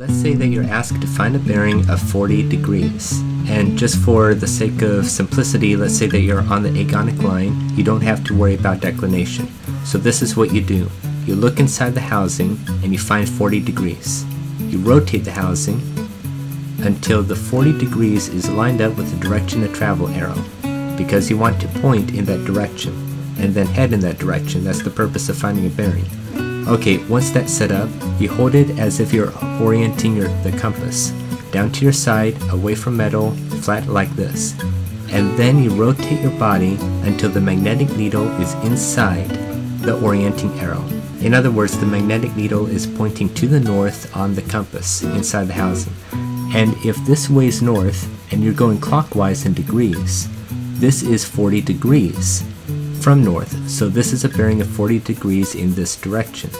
Let's say that you're asked to find a bearing of 40 degrees. And just for the sake of simplicity, let's say that you're on the agonic line, you don't have to worry about declination. So this is what you do. You look inside the housing and you find 40 degrees. You rotate the housing until the 40 degrees is lined up with the direction of travel arrow because you want to point in that direction and then head in that direction. That's the purpose of finding a bearing. Okay, once that's set up, you hold it as if you're orienting your, the compass down to your side, away from metal, flat like this. And then you rotate your body until the magnetic needle is inside the orienting arrow. In other words, the magnetic needle is pointing to the north on the compass inside the housing. And if this way's north and you're going clockwise in degrees, this is 40 degrees from north, so this is a bearing of 40 degrees in this direction.